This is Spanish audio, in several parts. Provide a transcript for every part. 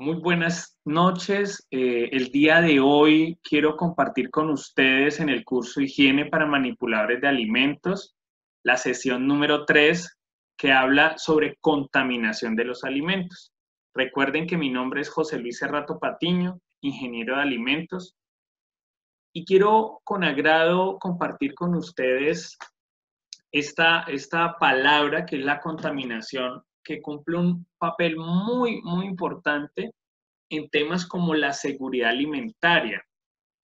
Muy buenas noches. Eh, el día de hoy quiero compartir con ustedes en el curso Higiene para Manipuladores de Alimentos la sesión número 3 que habla sobre contaminación de los alimentos. Recuerden que mi nombre es José Luis Serrato Patiño, ingeniero de alimentos, y quiero con agrado compartir con ustedes esta, esta palabra que es la contaminación que cumple un papel muy, muy importante en temas como la seguridad alimentaria,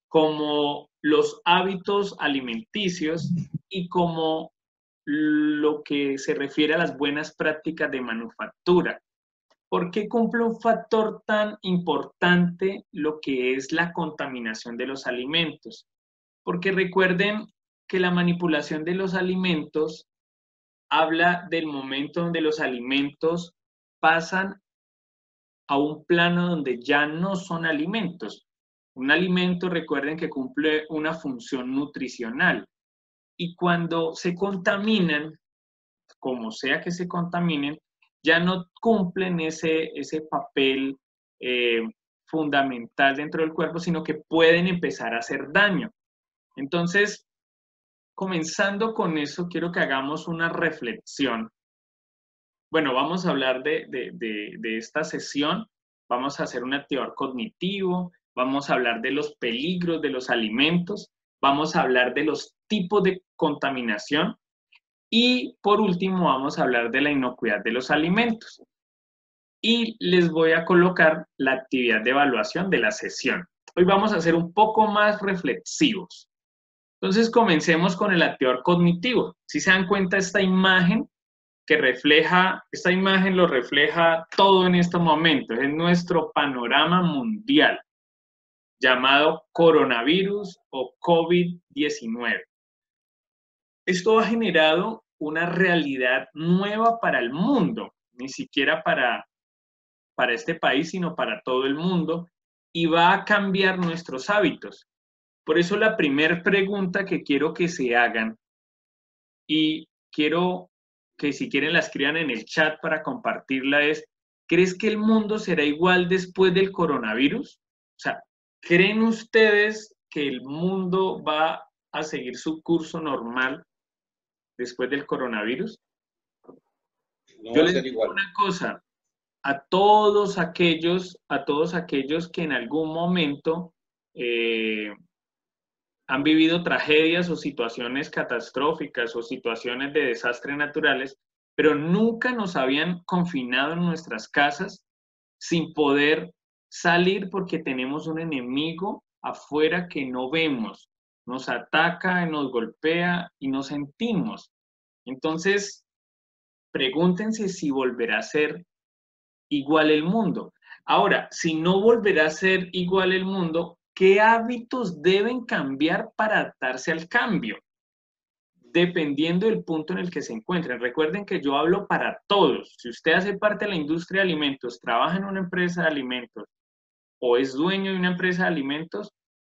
como los hábitos alimenticios y como lo que se refiere a las buenas prácticas de manufactura. ¿Por qué cumple un factor tan importante lo que es la contaminación de los alimentos? Porque recuerden que la manipulación de los alimentos habla del momento donde los alimentos pasan a un plano donde ya no son alimentos. Un alimento, recuerden que cumple una función nutricional. Y cuando se contaminan, como sea que se contaminen, ya no cumplen ese, ese papel eh, fundamental dentro del cuerpo, sino que pueden empezar a hacer daño. Entonces, comenzando con eso, quiero que hagamos una reflexión. Bueno, vamos a hablar de, esta sesión, vamos a hacer un activador cognitivo, vamos a hablar de los peligros de los alimentos, vamos a hablar de los tipos de contaminación y por último vamos a hablar de la inocuidad de los alimentos. Y les voy a colocar la actividad de evaluación de la sesión. Hoy vamos a ser un poco más reflexivos. Entonces comencemos con el activador cognitivo. Si se dan cuenta, esta imagen que refleja, esta imagen lo refleja todo en este momento, es nuestro panorama mundial llamado coronavirus o COVID-19. Esto ha generado una realidad nueva para el mundo, ni siquiera para, para este país, sino para todo el mundo, y va a cambiar nuestros hábitos. Por eso la primera pregunta que quiero que se hagan y quiero que si quieren la escriban en el chat para compartirla es, ¿crees que el mundo será igual después del coronavirus? O sea, ¿creen ustedes que el mundo va a seguir su curso normal después del coronavirus? Yo les digo una cosa, a todos aquellos, a todos aquellos que en algún momento eh, han vivido tragedias o situaciones catastróficas o situaciones de desastres naturales, pero nunca nos habían confinado en nuestras casas sin poder salir porque tenemos un enemigo afuera que no vemos, nos ataca, nos golpea y nos sentimos. Entonces, pregúntense si volverá a ser igual el mundo. Ahora, si no volverá a ser igual el mundo, ¿Qué hábitos deben cambiar para adaptarse al cambio? Dependiendo del punto en el que se encuentren. Recuerden que yo hablo para todos. Si usted hace parte de la industria de alimentos, trabaja en una empresa de alimentos o es dueño de una empresa de alimentos,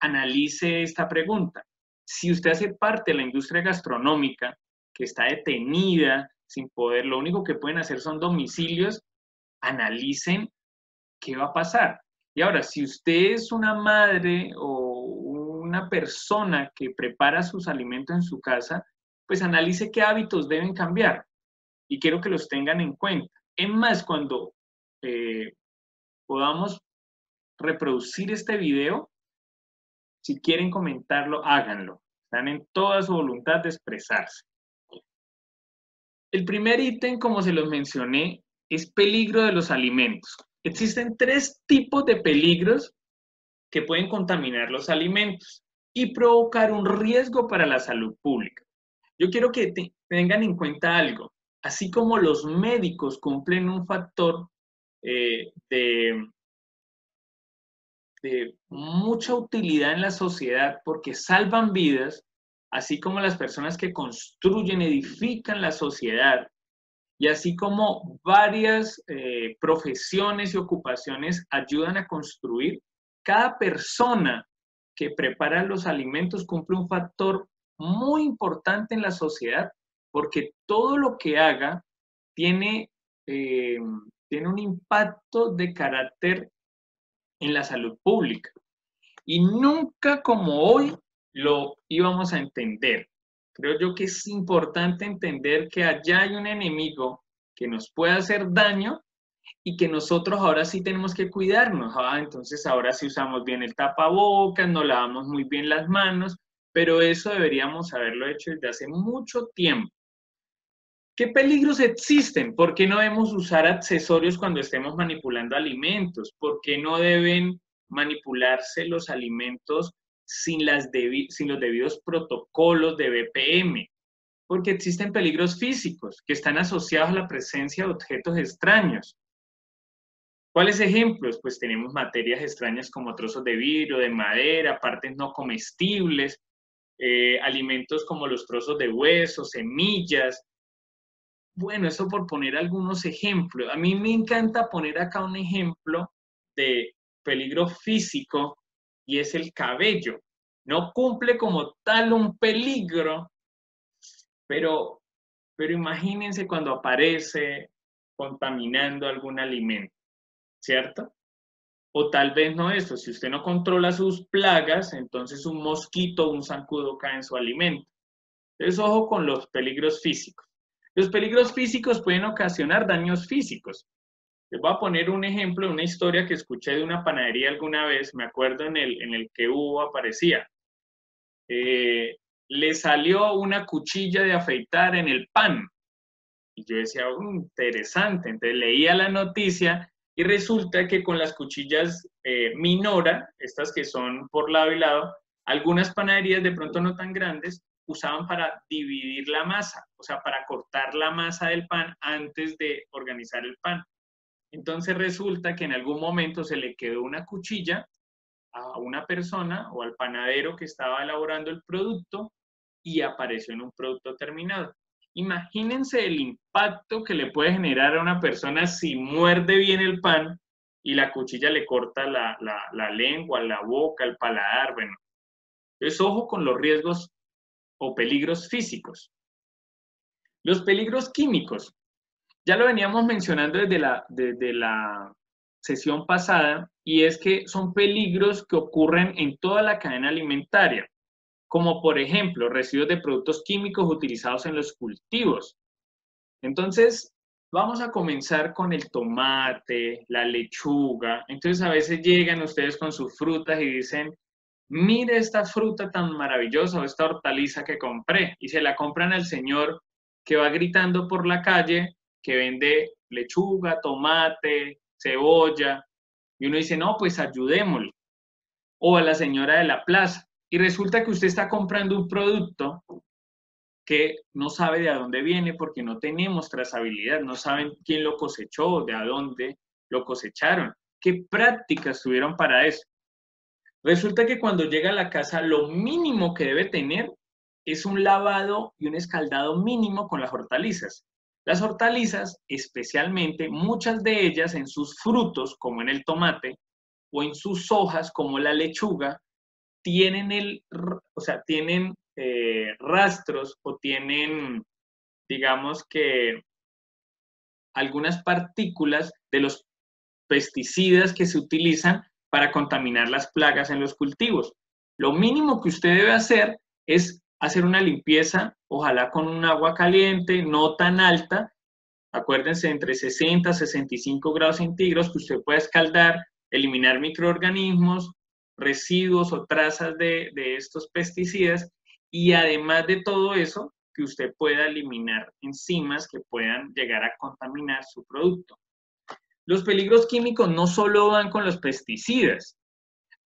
analice esta pregunta. Si usted hace parte de la industria gastronómica, que está detenida, sin poder, lo único que pueden hacer son domicilios, analicen qué va a pasar. Y ahora, si usted es una madre o una persona que prepara sus alimentos en su casa, pues analice qué hábitos deben cambiar y quiero que los tengan en cuenta. Es más, cuando eh, podamos reproducir este video, si quieren comentarlo, háganlo. Están en toda su voluntad de expresarse. El primer ítem, como se los mencioné, es peligro de los alimentos. Existen tres tipos de peligros que pueden contaminar los alimentos y provocar un riesgo para la salud pública. Yo quiero que tengan en cuenta algo. Así como los médicos cumplen un factor eh, de, de mucha utilidad en la sociedad porque salvan vidas, así como las personas que construyen, edifican la sociedad, y así como varias eh, profesiones y ocupaciones ayudan a construir, cada persona que prepara los alimentos cumple un factor muy importante en la sociedad porque todo lo que haga tiene, eh, tiene un impacto de carácter en la salud pública. Y nunca como hoy lo íbamos a entender. Creo yo que es importante entender que allá hay un enemigo que nos puede hacer daño y que nosotros ahora sí tenemos que cuidarnos. Ah, entonces ahora sí usamos bien el tapabocas, nos lavamos muy bien las manos, pero eso deberíamos haberlo hecho desde hace mucho tiempo. ¿Qué peligros existen? ¿Por qué no debemos usar accesorios cuando estemos manipulando alimentos? ¿Por qué no deben manipularse los alimentos sin, los debidos protocolos de BPM? Porque existen peligros físicos que están asociados a la presencia de objetos extraños. ¿Cuáles ejemplos? Pues tenemos materias extrañas como trozos de vidrio, de madera, partes no comestibles, eh, alimentos como los trozos de hueso, semillas, bueno, eso por poner algunos ejemplos. A mí me encanta poner acá un ejemplo de peligro físico y es el cabello. No cumple como tal un peligro, pero, pero imagínense cuando aparece contaminando algún alimento, ¿cierto? O tal vez no eso, si usted no controla sus plagas, entonces un mosquito o un zancudo cae en su alimento. Entonces, ojo con los peligros físicos. Los peligros físicos pueden ocasionar daños físicos. Les voy a poner un ejemplo, una historia que escuché de una panadería alguna vez, me acuerdo en el, en el que hubo aparecía. Eh, le salió una cuchilla de afeitar en el pan. Y yo decía, oh, interesante. Entonces leía la noticia y resulta que con las cuchillas eh, Minora, estas que son por lado y lado, algunas panaderías de pronto no tan grandes, usaban para dividir la masa, o sea, para cortar la masa del pan antes de organizar el pan. Entonces resulta que en algún momento se le quedó una cuchilla a una persona o al panadero que estaba elaborando el producto y apareció en un producto terminado. Imagínense el impacto que le puede generar a una persona si muerde bien el pan y la cuchilla le corta la, lengua, la boca, el paladar, bueno. Entonces, ojo con los riesgos o peligros físicos. Los peligros químicos. Ya lo veníamos mencionando desde la, desde la sesión pasada y es que son peligros que ocurren en toda la cadena alimentaria, como por ejemplo residuos de productos químicos utilizados en los cultivos. Entonces, vamos a comenzar con el tomate, la lechuga. Entonces, a veces llegan ustedes con sus frutas y dicen, mire esta fruta tan maravillosa o esta hortaliza que compré y se la compran al señor que va gritando por la calle que vende lechuga, tomate, cebolla y uno dice, no, pues ayudémosle. O a la señora de la plaza y resulta que usted está comprando un producto que no sabe de dónde viene porque no tenemos trazabilidad, no saben quién lo cosechó, de dónde lo cosecharon, qué prácticas tuvieron para eso. Resulta que cuando llega a la casa, lo mínimo que debe tener es un lavado y un escaldado mínimo con las hortalizas. Las hortalizas, especialmente muchas de ellas en sus frutos, como en el tomate, o en sus hojas, como la lechuga, tienen, el, o sea, tienen eh, rastros o tienen, digamos que, algunas partículas de los pesticidas que se utilizan para contaminar las plagas en los cultivos. Lo mínimo que usted debe hacer es hacer una limpieza, ojalá con un agua caliente, no tan alta, acuérdense, entre 60 y 65 grados centígrados, que usted pueda escaldar, eliminar microorganismos, residuos o trazas de, de estos pesticidas y además de todo eso, que usted pueda eliminar enzimas que puedan llegar a contaminar su producto. Los peligros químicos no solo van con los pesticidas.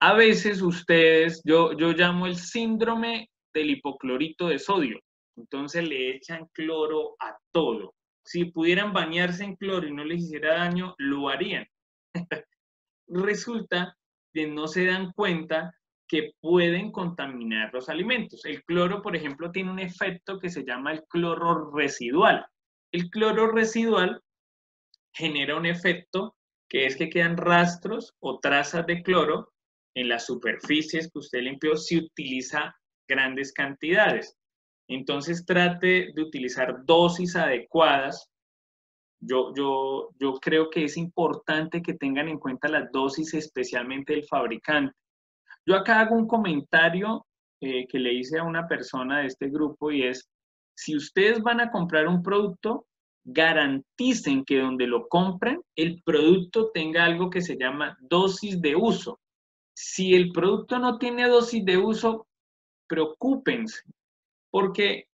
A veces ustedes, yo, yo llamo el síndrome del hipoclorito de sodio. Entonces le echan cloro a todo. Si pudieran bañarse en cloro y no les hiciera daño, lo harían. Resulta que no se dan cuenta que pueden contaminar los alimentos. El cloro, por ejemplo, tiene un efecto que se llama el cloro residual. El cloro residual genera un efecto que es que quedan rastros o trazas de cloro en las superficies que usted limpió si utiliza grandes cantidades. Entonces trate de utilizar dosis adecuadas yo, yo, yo creo que es importante que tengan en cuenta las dosis, especialmente del fabricante. Yo acá hago un comentario eh, que le hice a una persona de este grupo y es, si ustedes van a comprar un producto, garanticen que donde lo compren, el producto tenga algo que se llama dosis de uso. Si el producto no tiene dosis de uso, preocúpense, porque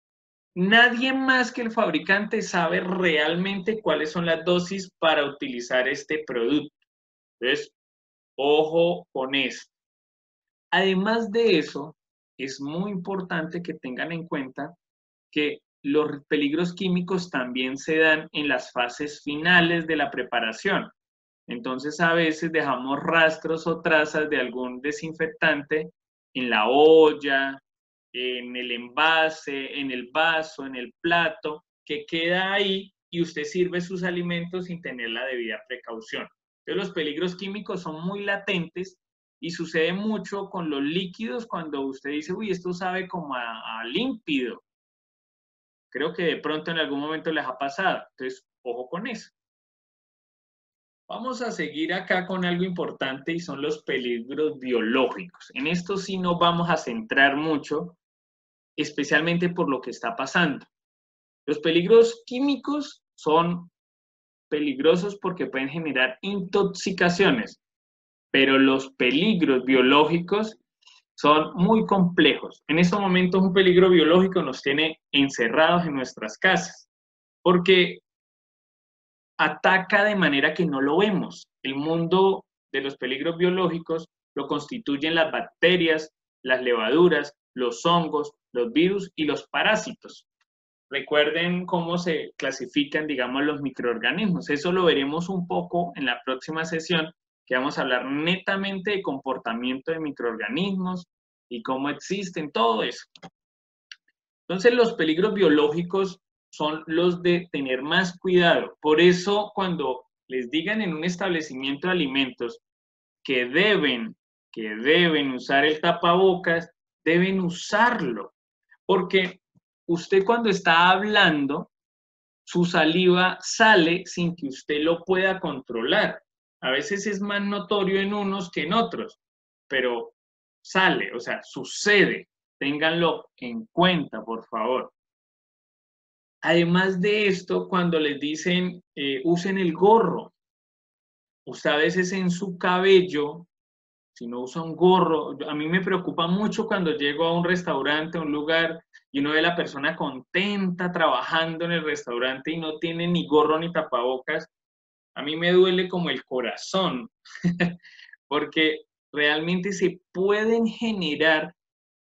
nadie más que el fabricante sabe realmente cuáles son las dosis para utilizar este producto. Entonces, ojo con esto. Además de eso, es muy importante que tengan en cuenta que los peligros químicos también se dan en las fases finales de la preparación. Entonces, a veces dejamos rastros o trazas de algún desinfectante en la olla, en el envase, en el vaso, en el plato, que queda ahí y usted sirve sus alimentos sin tener la debida precaución. Entonces los peligros químicos son muy latentes y sucede mucho con los líquidos cuando usted dice, uy, esto sabe como a, a límpido. Creo que de pronto en algún momento les ha pasado. Entonces, ojo con eso. Vamos a seguir acá con algo importante y son los peligros biológicos. En esto sí nos vamos a centrar mucho especialmente por lo que está pasando. Los peligros químicos son peligrosos porque pueden generar intoxicaciones, pero los peligros biológicos son muy complejos. En estos momentos un peligro biológico nos tiene encerrados en nuestras casas, porque ataca de manera que no lo vemos. El mundo de los peligros biológicos lo constituyen las bacterias, las levaduras, los hongos, los virus y los parásitos. Recuerden cómo se clasifican, digamos, los microorganismos. Eso lo veremos un poco en la próxima sesión, que vamos a hablar netamente de comportamiento de microorganismos y cómo existen, todo eso. Entonces, los peligros biológicos son los de tener más cuidado. Por eso, cuando les digan en un establecimiento de alimentos que deben, que deben usar el tapabocas, deben usarlo porque usted cuando está hablando, su saliva sale sin que usted lo pueda controlar. A veces es más notorio en unos que en otros, pero sale, o sea, sucede. Ténganlo en cuenta, por favor. Además de esto, cuando les dicen eh, usen el gorro, usted a veces en su cabello si no usa un gorro, a mí me preocupa mucho cuando llego a un restaurante, a un lugar, y uno ve a la persona contenta trabajando en el restaurante y no tiene ni gorro ni tapabocas. A mí me duele como el corazón, porque realmente se pueden generar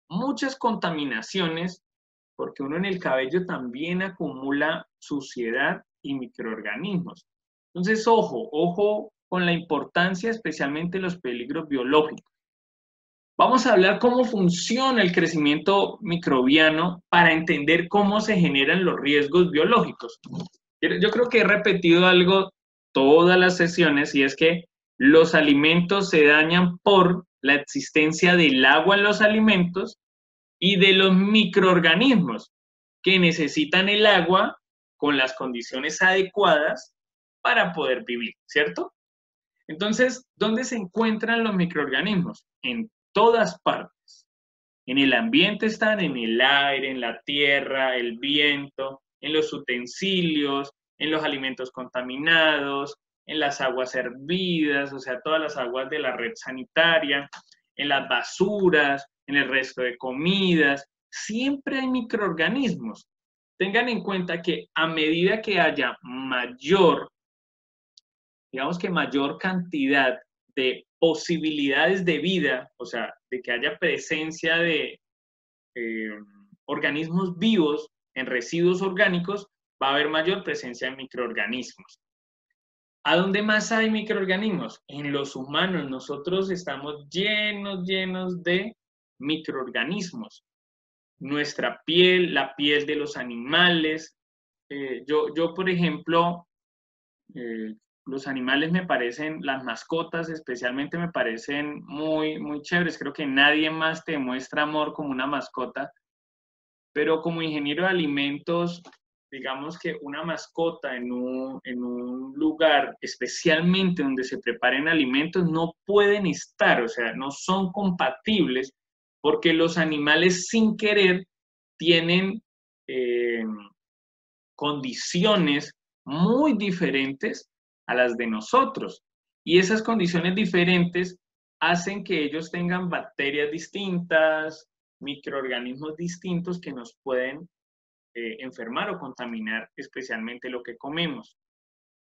muchas contaminaciones, porque uno en el cabello también acumula suciedad y microorganismos. Entonces, ojo, ojo con la importancia especialmente los peligros biológicos. Vamos a hablar cómo funciona el crecimiento microbiano para entender cómo se generan los riesgos biológicos. Yo creo que he repetido algo todas las sesiones y es que los alimentos se dañan por la existencia del agua en los alimentos y de los microorganismos que necesitan el agua con las condiciones adecuadas para poder vivir, ¿cierto? Entonces, ¿dónde se encuentran los microorganismos? En todas partes. En el ambiente están en el aire, en la tierra, el viento, en los utensilios, en los alimentos contaminados, en las aguas hervidas, o sea, todas las aguas de la red sanitaria, en las basuras, en el resto de comidas. Siempre hay microorganismos. Tengan en cuenta que a medida que haya mayor digamos que mayor cantidad de posibilidades de vida, o sea, de que haya presencia de eh, organismos vivos en residuos orgánicos, va a haber mayor presencia de microorganismos. ¿A dónde más hay microorganismos? En los humanos. Nosotros estamos llenos, llenos de microorganismos. Nuestra piel, la piel de los animales. Eh, yo, yo, por ejemplo, eh, los animales me parecen, las mascotas especialmente me parecen muy, muy chéveres. Creo que nadie más te muestra amor como una mascota. Pero como ingeniero de alimentos, digamos que una mascota en un, en un, lugar, especialmente donde se preparen alimentos, no pueden estar, o sea, no son compatibles porque los animales sin querer tienen eh, condiciones muy diferentes a las de nosotros. Y esas condiciones diferentes hacen que ellos tengan bacterias distintas, microorganismos distintos que nos pueden eh, enfermar o contaminar especialmente lo que comemos.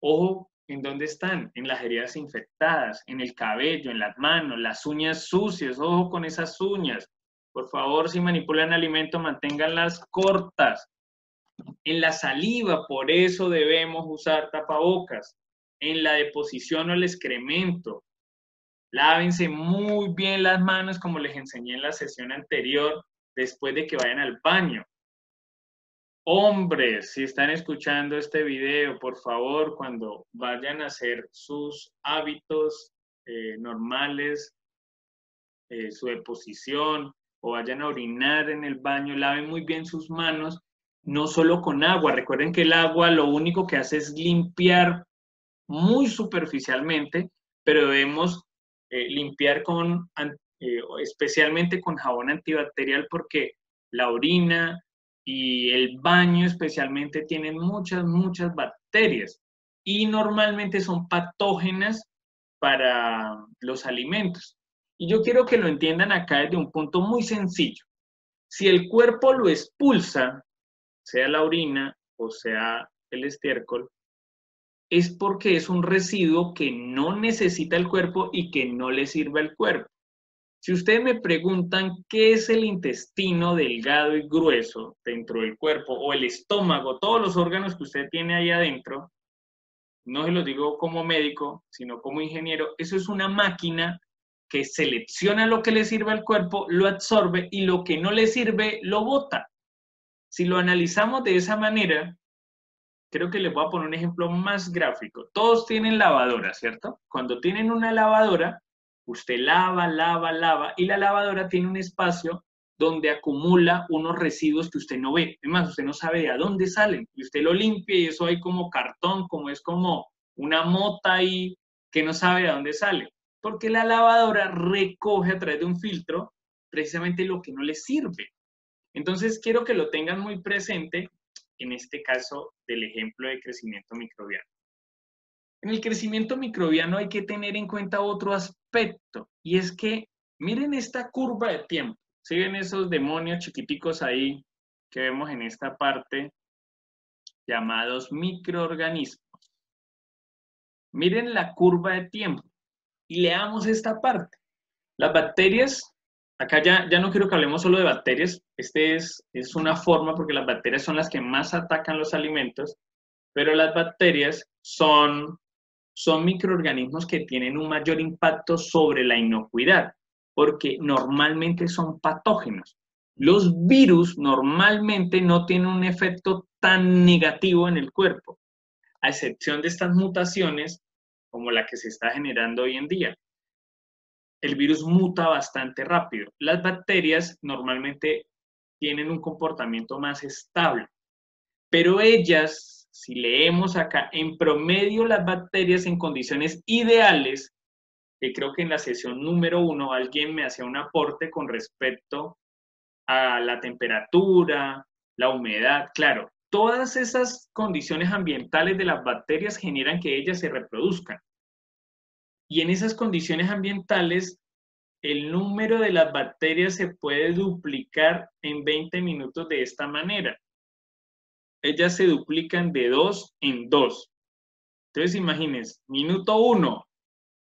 Ojo, ¿en dónde están? En las heridas infectadas, en el cabello, en las manos, las uñas sucias, ojo con esas uñas. Por favor, si manipulan alimento, manténganlas cortas. En la saliva, por eso debemos usar tapabocas. En la deposición o el excremento, Lávense muy bien las manos como les enseñé en la sesión anterior después de que vayan al baño. Hombres, si están escuchando este video, por favor, cuando vayan a hacer sus hábitos eh, normales, eh, su deposición o vayan a orinar en el baño, laven muy bien sus manos, no solo con agua. Recuerden que el agua lo único que hace es limpiar muy superficialmente, pero debemos eh, limpiar con, eh, especialmente con jabón antibacterial porque la orina y el baño especialmente tienen muchas, muchas bacterias y normalmente son patógenas para los alimentos. Y yo quiero que lo entiendan acá desde un punto muy sencillo. Si el cuerpo lo expulsa, sea la orina o sea el estiércol, es porque es un residuo que no necesita el cuerpo y que no le sirve al cuerpo. Si ustedes me preguntan qué es el intestino delgado y grueso dentro del cuerpo o el estómago, todos los órganos que usted tiene ahí adentro, no se lo digo como médico, sino como ingeniero, eso es una máquina que selecciona lo que le sirve al cuerpo, lo absorbe y lo que no le sirve lo bota. Si lo analizamos de esa manera, creo que les voy a poner un ejemplo más gráfico. Todos tienen lavadora, ¿cierto? Cuando tienen una lavadora, usted lava, lava, lava, y la lavadora tiene un espacio donde acumula unos residuos que usted no ve. Es más, usted no sabe de dónde salen. Y usted lo limpia y eso hay como cartón, como es como una mota ahí que no sabe de dónde sale. Porque la lavadora recoge a través de un filtro precisamente lo que no le sirve. Entonces, quiero que lo tengan muy presente en este caso del ejemplo de crecimiento microbiano. En el crecimiento microbiano hay que tener en cuenta otro aspecto y es que miren esta curva de tiempo. ¿Sí ven esos demonios chiquiticos ahí que vemos en esta parte llamados microorganismos? Miren la curva de tiempo y leamos esta parte. Las bacterias acá ya, ya no quiero que hablemos solo de bacterias, este es, es una forma porque las bacterias son las que más atacan los alimentos, pero las bacterias son, son microorganismos que tienen un mayor impacto sobre la inocuidad, porque normalmente son patógenos. Los virus normalmente no tienen un efecto tan negativo en el cuerpo, a excepción de estas mutaciones como la que se está generando hoy en día el virus muta bastante rápido. Las bacterias normalmente tienen un comportamiento más estable, pero ellas, si leemos acá, en promedio las bacterias en condiciones ideales, que creo que en la sesión número uno alguien me hacía un aporte con respecto a la temperatura, la humedad, claro, todas esas condiciones ambientales de las bacterias generan que ellas se reproduzcan. Y en esas condiciones ambientales, el número de las bacterias se puede duplicar en 20 minutos de esta manera. Ellas se duplican de 2 en 2. Entonces, imagínense, minuto 1,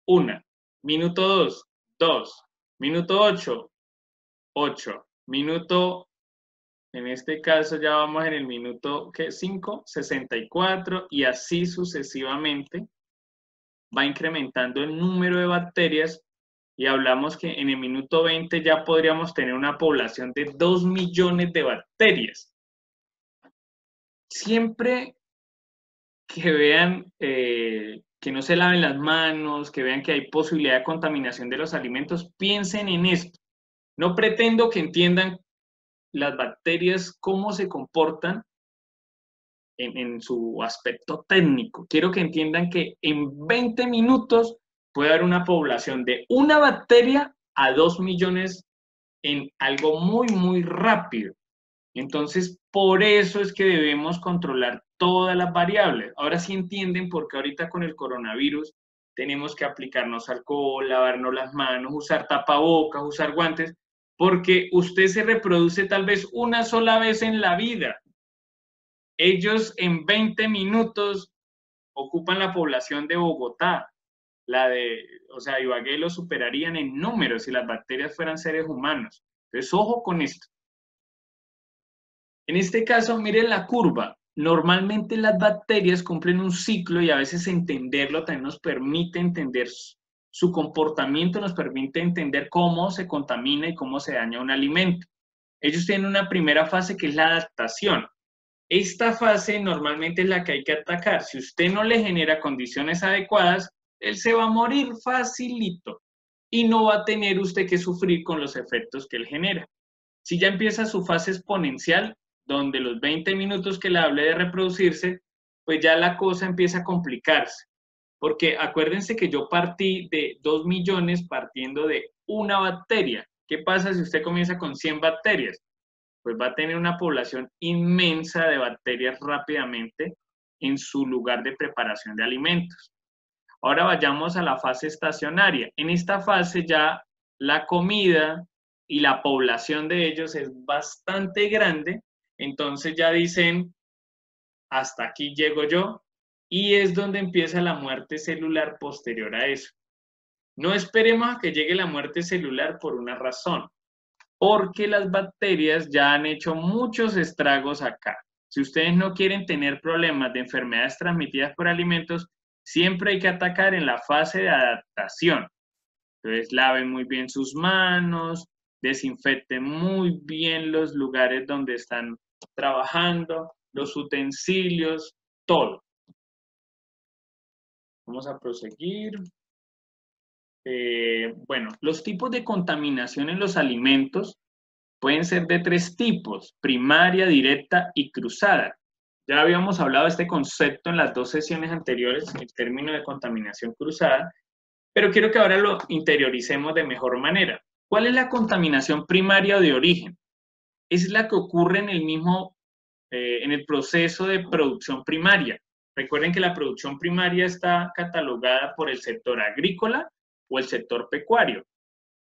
1, minuto 2, 2, minuto 8, 8, minuto, en este caso ya vamos en el minuto 5, 64 y así sucesivamente va incrementando el número de bacterias y hablamos que en el minuto 20 ya podríamos tener una población de 2 millones de bacterias. Siempre que vean eh, que no se laven las manos, que vean que hay posibilidad de contaminación de los alimentos, piensen en esto. No pretendo que entiendan las bacterias, cómo se comportan, en, su aspecto técnico. Quiero que entiendan que en 20 minutos puede haber una población de una bacteria a 2 millones en algo muy, muy rápido. Entonces, por eso es que debemos controlar todas las variables. Ahora sí entienden por qué ahorita con el coronavirus tenemos que aplicarnos alcohol, lavarnos las manos, usar tapabocas, usar guantes, porque usted se reproduce tal vez una sola vez en la vida. Ellos en 20 minutos ocupan la población de Bogotá. La de, o sea, Ibagué lo superarían en números si las bacterias fueran seres humanos. Entonces, ojo con esto. En este caso, miren la curva. Normalmente las bacterias cumplen un ciclo y a veces entenderlo también nos permite entender su comportamiento, nos permite entender cómo se contamina y cómo se daña un alimento. Ellos tienen una primera fase que es la adaptación. Esta fase normalmente es la que hay que atacar. Si usted no le genera condiciones adecuadas, él se va a morir facilito y no va a tener usted que sufrir con los efectos que él genera. Si ya empieza su fase exponencial, donde los 20 minutos que le hablé de reproducirse, pues ya la cosa empieza a complicarse. Porque acuérdense que yo partí de 2 millones partiendo de una bacteria. ¿Qué pasa si usted comienza con 100 bacterias? Pues va a tener una población inmensa de bacterias rápidamente en su lugar de preparación de alimentos. Ahora vayamos a la fase estacionaria. En esta fase ya la comida y la población de ellos es bastante grande entonces ya dicen, hasta aquí llego yo, y es donde empieza la muerte celular posterior a eso. No esperemos a que llegue la muerte celular por una razón, porque las bacterias ya han hecho muchos estragos acá. Si ustedes no quieren tener problemas de enfermedades transmitidas por alimentos, siempre hay que atacar en la fase de adaptación. Entonces, laven muy bien sus manos, desinfecten muy bien los lugares donde están trabajando, los utensilios, todo. Vamos a proseguir. Eh, bueno, los tipos de contaminación en los alimentos pueden ser de tres tipos, primaria, directa y cruzada. Ya habíamos hablado de este concepto en las dos sesiones anteriores, el término de contaminación cruzada, pero quiero que ahora lo interioricemos de mejor manera. ¿Cuál es la contaminación primaria de origen? es la que ocurre en el mismo, eh, en el proceso de producción primaria. Recuerden que la producción primaria está catalogada por el sector agrícola o el sector pecuario.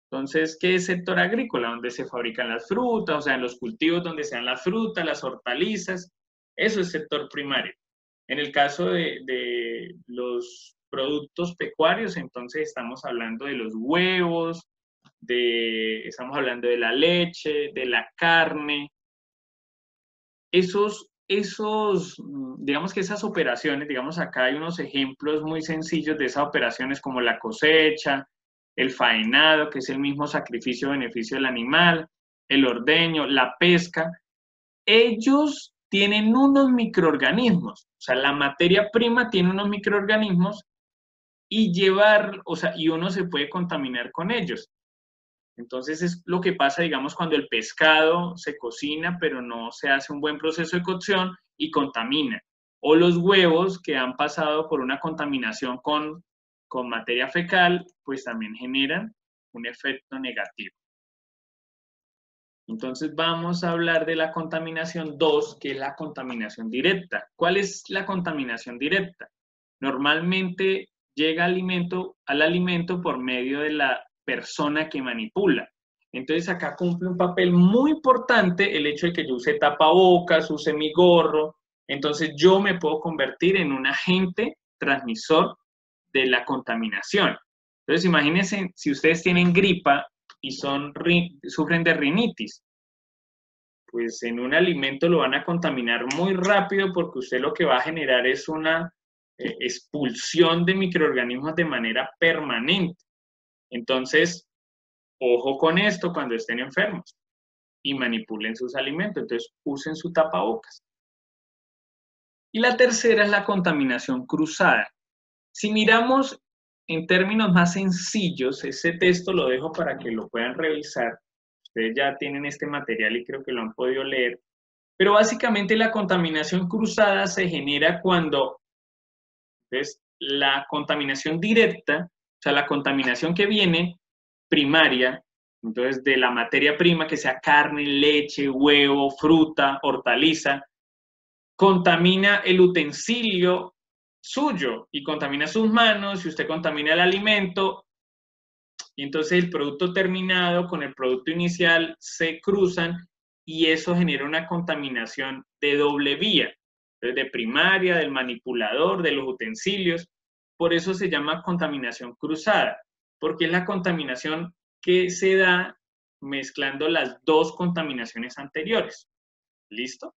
Entonces, ¿qué es sector agrícola? Donde se fabrican las frutas, o sea, en los cultivos donde se dan las frutas, las hortalizas. Eso es sector primario. En el caso de, de los productos pecuarios, entonces estamos hablando de los huevos, estamos hablando de la leche, de la carne. Esos, esos, digamos que esas operaciones, digamos acá hay unos ejemplos muy sencillos de esas operaciones como la cosecha, el faenado, que es el mismo sacrificio-beneficio del animal, el ordeño, la pesca. Ellos tienen unos microorganismos, o sea, la materia prima tiene unos microorganismos y llevar, o sea, y uno se puede contaminar con ellos. Entonces es lo que pasa, digamos, cuando el pescado se cocina, pero no se hace un buen proceso de cocción y contamina. O los huevos que han pasado por una contaminación con, con materia fecal, pues también generan un efecto negativo. Entonces vamos a hablar de la contaminación 2, que es la contaminación directa. ¿Cuál es la contaminación directa? Normalmente llega alimento, al alimento por medio de la persona que manipula. Entonces acá cumple un papel muy importante el hecho de que yo use tapabocas, use mi gorro. Entonces yo me puedo convertir en un agente transmisor de la contaminación. Entonces imagínense si ustedes tienen gripa y son, sufren de rinitis, pues en un alimento lo van a contaminar muy rápido porque usted lo que va a generar es una eh, expulsión de microorganismos de manera permanente. Entonces, ojo con esto cuando estén enfermos y manipulen sus alimentos. Entonces, usen su tapabocas. Y la tercera es la contaminación cruzada. Si miramos en términos más sencillos, ese texto lo dejo para que lo puedan revisar. Ustedes ya tienen este material y creo que lo han podido leer. Pero básicamente la contaminación cruzada se genera cuando entonces, la contaminación directa, o sea, la contaminación que viene primaria, entonces de la materia prima, que sea carne, leche, huevo, fruta, hortaliza, contamina el utensilio suyo y contamina sus manos, y usted contamina el alimento, y entonces el producto terminado con el producto inicial se cruzan y eso genera una contaminación de doble vía, de primaria, del manipulador, de los utensilios. Por eso se llama contaminación cruzada, porque es la contaminación que se da mezclando las dos contaminaciones anteriores. ¿Listo?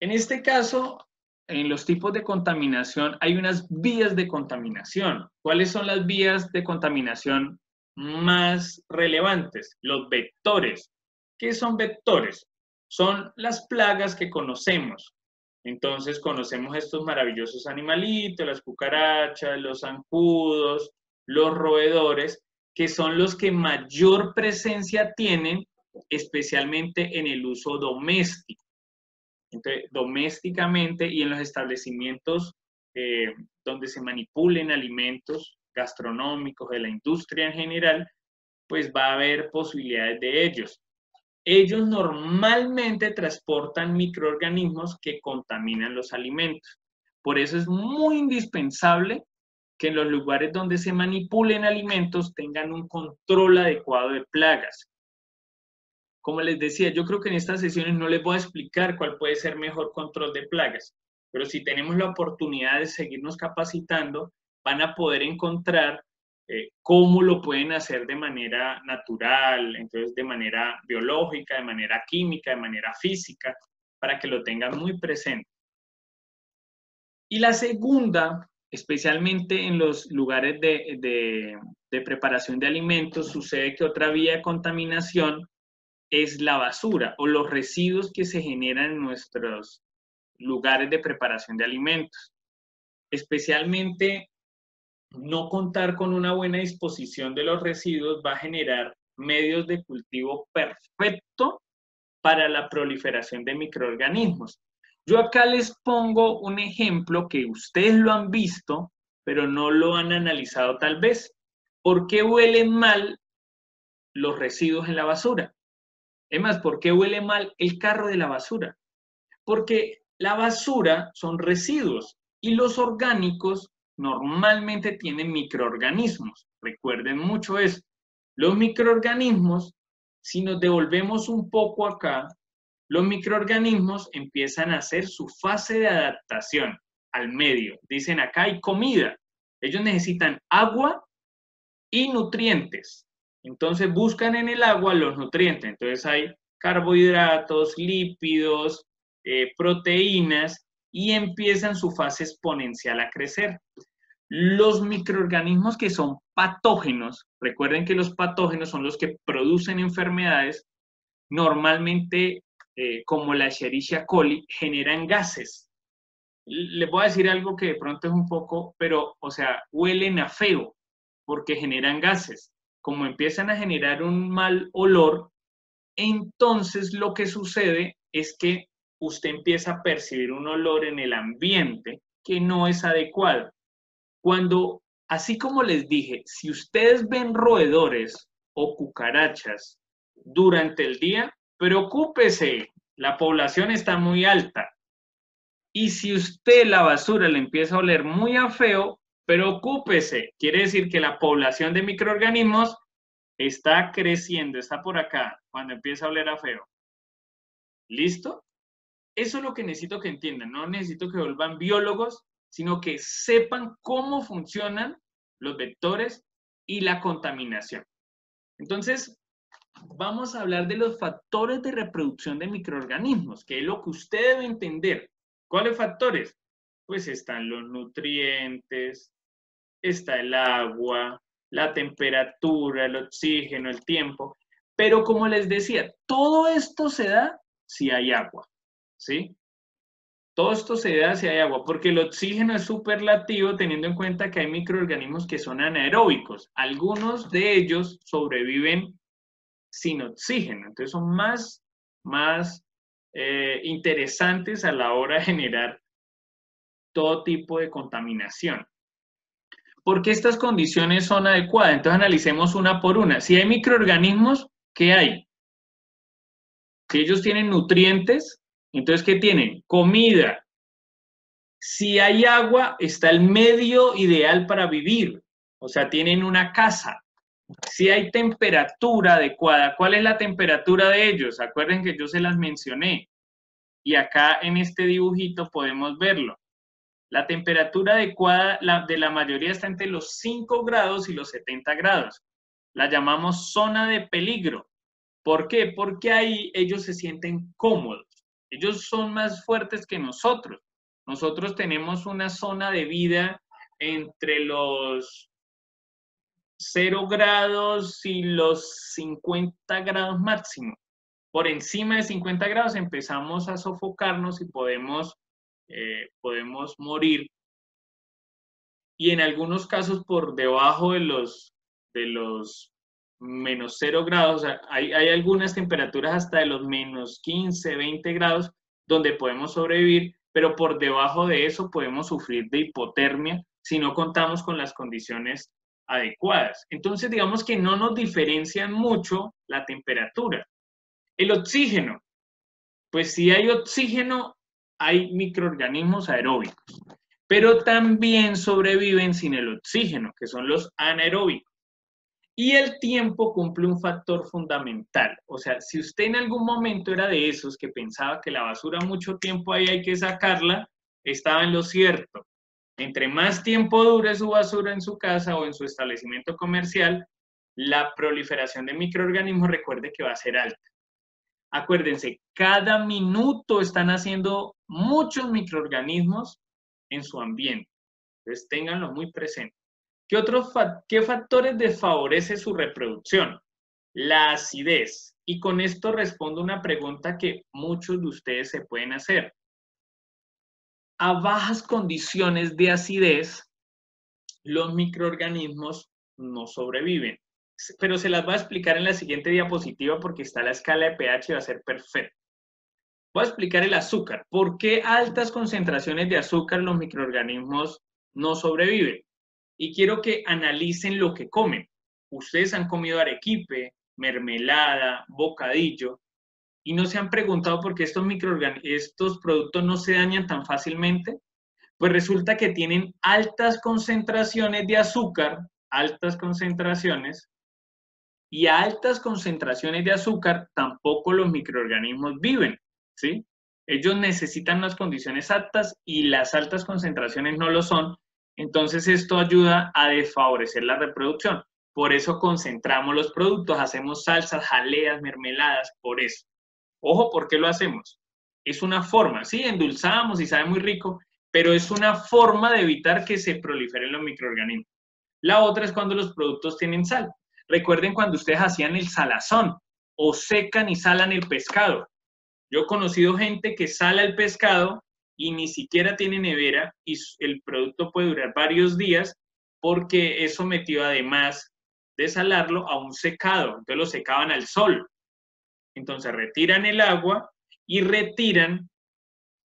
En este caso, en los tipos de contaminación hay unas vías de contaminación. ¿Cuáles son las vías de contaminación más relevantes? Los vectores. ¿Qué son vectores? Son las plagas que conocemos. Entonces conocemos estos maravillosos animalitos, las cucarachas, los zancudos, los roedores, que son los que mayor presencia tienen, especialmente en el uso doméstico. Entonces, domésticamente y en los establecimientos eh, donde se manipulen alimentos gastronómicos de la industria en general, pues va a haber posibilidades de ellos. Ellos normalmente transportan microorganismos que contaminan los alimentos. Por eso es muy indispensable que en los lugares donde se manipulen alimentos tengan un control adecuado de plagas. Como les decía, yo creo que en estas sesiones no les voy a explicar cuál puede ser mejor control de plagas, pero si tenemos la oportunidad de seguirnos capacitando, van a poder encontrar eh, cómo lo pueden hacer de manera natural, entonces de manera biológica, de manera química, de manera física, para que lo tengan muy presente. Y la segunda, especialmente en los lugares de, de preparación de alimentos, sucede que otra vía de contaminación es la basura o los residuos que se generan en nuestros lugares de preparación de alimentos. Especialmente no contar con una buena disposición de los residuos va a generar medios de cultivo perfecto para la proliferación de microorganismos. Yo acá les pongo un ejemplo que ustedes lo han visto, pero no lo han analizado tal vez. ¿Por qué huelen mal los residuos en la basura? Es más, ¿por qué huele mal el carro de la basura? Porque la basura son residuos y los orgánicos normalmente tienen microorganismos. Recuerden mucho eso. Los microorganismos, si nos devolvemos un poco acá, los microorganismos empiezan a hacer su fase de adaptación al medio. Dicen acá hay comida. Ellos necesitan agua y nutrientes. Entonces buscan en el agua los nutrientes. Entonces hay carbohidratos, lípidos, eh, proteínas y empiezan su fase exponencial a crecer. Los microorganismos que son patógenos, recuerden que los patógenos son los que producen enfermedades, normalmente, eh, como la Escherichia coli, generan gases. Les voy a decir algo que de pronto es un poco, pero, o sea, huelen a feo porque generan gases como empiezan a generar un mal olor, entonces lo que sucede es que usted empieza a percibir un olor en el ambiente que no es adecuado. Cuando, así como les dije, si ustedes ven roedores o cucarachas durante el día, preocúpese, la población está muy alta. Y si usted la basura le empieza a oler muy a feo, Preocúpese, quiere decir que la población de microorganismos está creciendo, está por acá, cuando empieza a oler a feo. ¿Listo? Eso es lo que necesito que entiendan. No necesito que vuelvan biólogos, sino que sepan cómo funcionan los vectores y la contaminación. Entonces, vamos a hablar de los factores de reproducción de microorganismos, que es lo que usted debe entender. ¿Cuáles factores? Pues están los nutrientes, está el agua, la temperatura, el oxígeno, el tiempo. Pero como les decía, todo esto se da si hay agua, ¿sí? Todo esto se da si hay agua, porque el oxígeno es superlativo teniendo en cuenta que hay microorganismos que son anaeróbicos. Algunos de ellos sobreviven sin oxígeno, entonces son más más eh, interesantes a la hora de generar todo tipo de contaminación. ¿Por qué estas condiciones son adecuadas? Entonces analicemos una por una. Si hay microorganismos, ¿qué hay? Si ellos tienen nutrientes, entonces ¿qué tienen? Comida. Si hay agua, está el medio ideal para vivir. O sea, tienen una casa. Si hay temperatura adecuada, ¿cuál es la temperatura de ellos? Acuerden que yo se las mencioné. Y acá en este dibujito podemos verlo. La temperatura adecuada de la mayoría está entre los 5 grados y los 70 grados. La llamamos zona de peligro. ¿Por qué? Porque ahí ellos se sienten cómodos. Ellos son más fuertes que nosotros. Nosotros tenemos una zona de vida entre los 0 grados y los 50 grados máximo. Por encima de 50 grados empezamos a sofocarnos y podemos eh, podemos morir. Y en algunos casos por debajo de los, de los menos 0 grados, hay, hay algunas temperaturas hasta de los menos 15, 20 grados donde podemos sobrevivir, pero por debajo de eso podemos sufrir de hipotermia si no contamos con las condiciones adecuadas. Entonces, digamos que no nos diferencian mucho la temperatura. El oxígeno, pues si hay oxígeno, hay microorganismos aeróbicos, pero también sobreviven sin el oxígeno, que son los anaeróbicos. Y el tiempo cumple un factor fundamental. O sea, si usted en algún momento era de esos que pensaba que la basura mucho tiempo ahí hay que sacarla, estaba en lo cierto. Entre más tiempo dure su basura en su casa o en su establecimiento comercial, la proliferación de microorganismos recuerde que va a ser alta. Acuérdense, cada minuto están haciendo muchos microorganismos en su ambiente. Entonces, ténganlo muy presente. ¿Qué, otros ¿Qué factores desfavorecen su reproducción? La acidez. Y con esto respondo una pregunta que muchos de ustedes se pueden hacer. A bajas condiciones de acidez, los microorganismos no sobreviven pero se las voy a explicar en la siguiente diapositiva porque está la escala de pH y va a ser perfecto. Voy a explicar el azúcar. ¿Por qué altas concentraciones de azúcar los microorganismos no sobreviven? Y quiero que analicen lo que comen. Ustedes han comido arequipe, mermelada, bocadillo, y no se han preguntado por qué estos, estos productos no se dañan tan fácilmente. Pues resulta que tienen altas concentraciones de azúcar, altas concentraciones, y a altas concentraciones de azúcar tampoco los microorganismos viven, ¿sí? Ellos necesitan unas condiciones altas y las altas concentraciones no lo son, entonces esto ayuda a desfavorecer la reproducción. Por eso concentramos los productos, hacemos salsas, jaleas, mermeladas, por eso. Ojo, ¿por qué lo hacemos? Es una forma, sí, endulzamos y sabe muy rico, pero es una forma de evitar que se proliferen los microorganismos. La otra es cuando los productos tienen sal. Recuerden cuando ustedes hacían el salazón o secan y salan el pescado. Yo he conocido gente que sala el pescado y ni siquiera tiene nevera y el producto puede durar varios días porque es sometido además de salarlo a un secado. Entonces lo secaban al sol. Entonces retiran el agua y retiran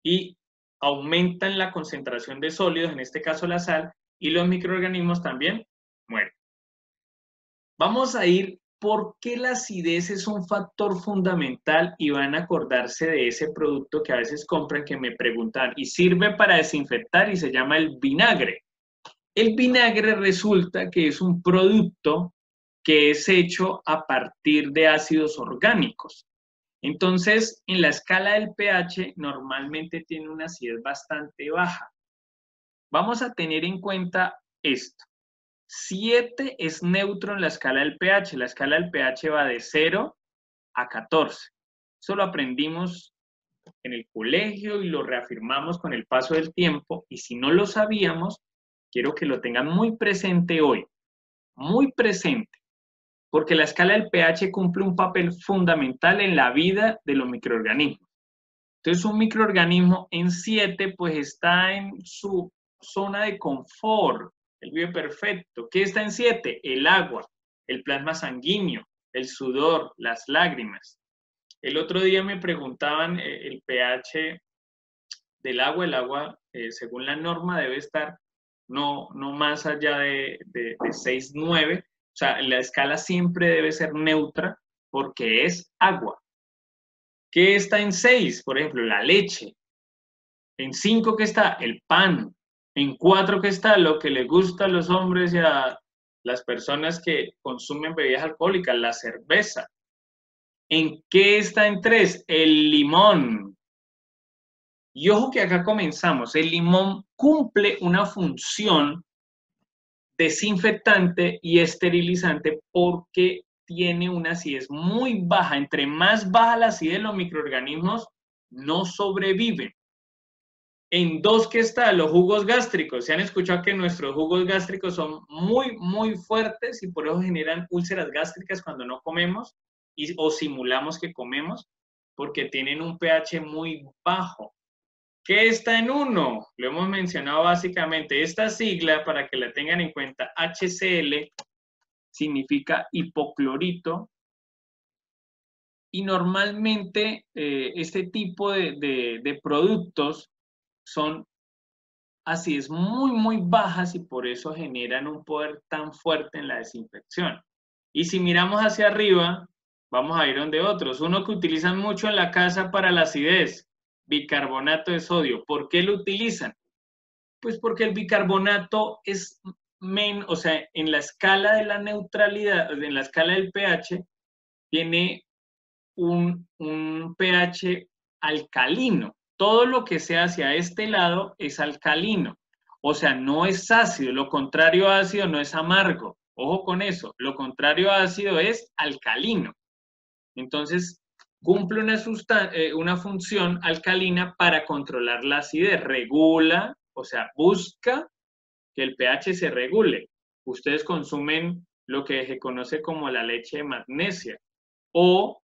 y aumentan la concentración de sólidos, en este caso la sal, y los microorganismos también mueren. Vamos a ir por qué la acidez es un factor fundamental y van a acordarse de ese producto que a veces compran que me preguntan y sirve para desinfectar y se llama el vinagre. El vinagre resulta que es un producto que es hecho a partir de ácidos orgánicos. Entonces, en la escala del pH normalmente tiene una acidez bastante baja. Vamos a tener en cuenta esto. 7 es neutro en la escala del pH. La escala del pH va de 0 a 14. Eso lo aprendimos en el colegio y lo reafirmamos con el paso del tiempo. Y si no lo sabíamos, quiero que lo tengan muy presente hoy. Muy presente. Porque la escala del pH cumple un papel fundamental en la vida de los microorganismos. Entonces, un microorganismo en 7, pues está en su zona de confort, el vive perfecto. ¿Qué está en siete? El agua, el plasma sanguíneo, el sudor, las lágrimas. El otro día me preguntaban eh, el pH del agua. El agua, eh, según la norma, debe estar no, no más allá de, de, de 6,9. O sea, la escala siempre debe ser neutra porque es agua. ¿Qué está en 6? Por ejemplo, la leche. En 5, ¿qué está? El pan. En 4, ¿qué está? Lo que le gusta a los hombres y a las personas que consumen bebidas alcohólicas, la cerveza. ¿En qué está en tres? El limón. Y ojo que acá comenzamos. El limón cumple una función desinfectante y esterilizante porque tiene una acidez muy baja. Entre más baja la acidez, los microorganismos no sobreviven. En dos que está, los jugos gástricos. Se han escuchado que nuestros jugos gástricos son muy, muy fuertes y por eso generan úlceras gástricas cuando no comemos o simulamos que comemos porque tienen un pH muy bajo. ¿Qué está en uno? Lo hemos mencionado básicamente. Esta sigla, para que la tengan en cuenta, HCl, significa hipoclorito. Y normalmente eh, este tipo de, de productos son acidez muy, muy bajas y por eso generan un poder tan fuerte en la desinfección. Y si miramos hacia arriba, Vamos a ir donde otros. Uno que utilizan mucho en la casa para la acidez, bicarbonato de sodio. ¿Por qué lo utilizan? Pues porque el bicarbonato es, men, o sea, en la escala de la neutralidad, en la escala del pH, tiene un, un pH alcalino. Todo lo que sea hacia este lado es alcalino. O sea, no es ácido. Lo contrario a ácido no es amargo. Ojo con eso. Lo contrario ácido es alcalino. Entonces, cumple una, eh, una función alcalina para controlar la acidez, regula, o sea, busca que el pH se regule. Ustedes consumen lo que se conoce como la leche de magnesia o